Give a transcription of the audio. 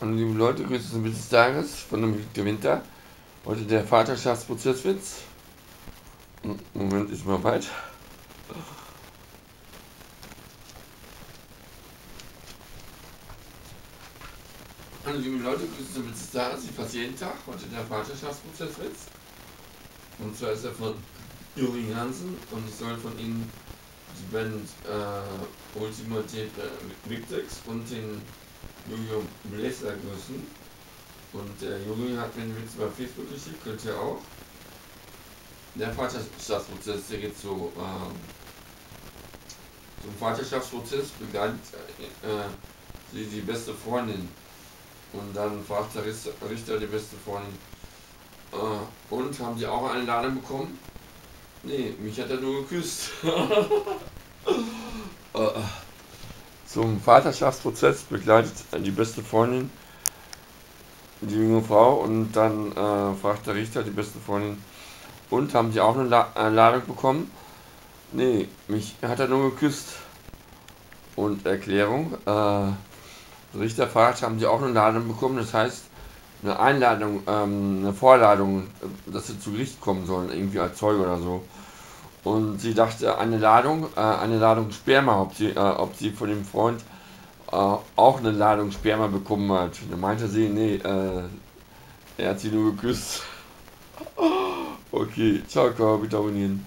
Und liebe Leute, Grüße zum Witz des Tages von Victor Winter. Heute der Vaterschaftsprozesswitz. Moment, ist mal weit. Hallo liebe Leute, Grüße zum Witz des Tages, wie fast jeden Tag. Heute der Vaterschaftsprozesswitz. Und zwar ist er von Juri Hansen und ich soll von Ihnen die Band äh, Ultimative Victrix und den Julio Bläser grüßen. Und der Julio hat mir den Witz bei Facebook geschickt, könnt ihr auch. Der Vaterschaftsprozess, der geht so, äh, zum Vaterschaftsprozess begleitet äh, sie die beste Freundin. Und dann fragt der Richter die beste Freundin, äh, und haben sie auch eine Ladung bekommen? Nee, mich hat er nur geküsst. äh, zum Vaterschaftsprozess begleitet die beste Freundin die junge Frau und dann äh, fragt der Richter die beste Freundin, und haben sie auch eine La Ladung bekommen? Nee, mich hat er nur geküsst. Und Erklärung, äh, der Richter fragt, haben sie auch eine Ladung bekommen? Das heißt, eine Einladung, ähm, eine Vorladung, dass sie zu Gericht kommen sollen, irgendwie als Zeuge oder so. Und sie dachte, eine Ladung, äh, eine Ladung Sperma, ob sie, äh, ob sie von dem Freund äh, auch eine Ladung Sperma bekommen hat. Dann meinte sie, nee, äh, er hat sie nur geküsst. okay, ciao, ciao, bitte abonnieren.